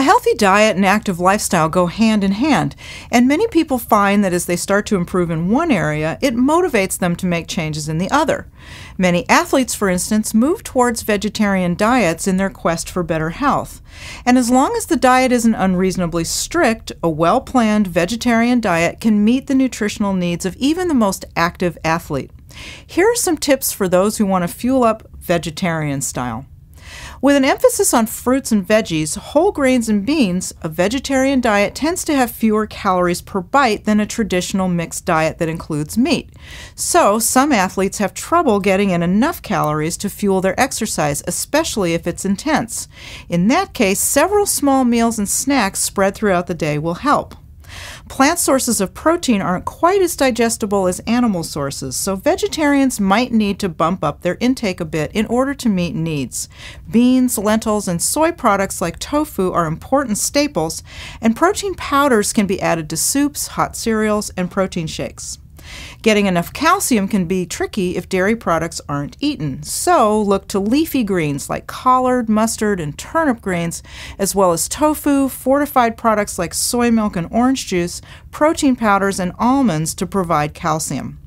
A healthy diet and active lifestyle go hand in hand, and many people find that as they start to improve in one area, it motivates them to make changes in the other. Many athletes, for instance, move towards vegetarian diets in their quest for better health. And as long as the diet isn't unreasonably strict, a well planned vegetarian diet can meet the nutritional needs of even the most active athlete. Here are some tips for those who want to fuel up vegetarian style. With an emphasis on fruits and veggies, whole grains and beans, a vegetarian diet tends to have fewer calories per bite than a traditional mixed diet that includes meat. So, some athletes have trouble getting in enough calories to fuel their exercise, especially if it's intense. In that case, several small meals and snacks spread throughout the day will help. Plant sources of protein aren't quite as digestible as animal sources, so vegetarians might need to bump up their intake a bit in order to meet needs. Beans, lentils, and soy products like tofu are important staples, and protein powders can be added to soups, hot cereals, and protein shakes. Getting enough calcium can be tricky if dairy products aren't eaten, so look to leafy greens like collard, mustard, and turnip greens, as well as tofu, fortified products like soy milk and orange juice, protein powders, and almonds to provide calcium.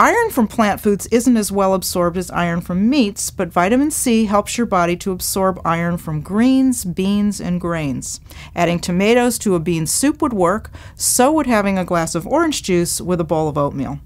Iron from plant foods isn't as well absorbed as iron from meats, but vitamin C helps your body to absorb iron from greens, beans, and grains. Adding tomatoes to a bean soup would work, so would having a glass of orange juice with a bowl of oatmeal.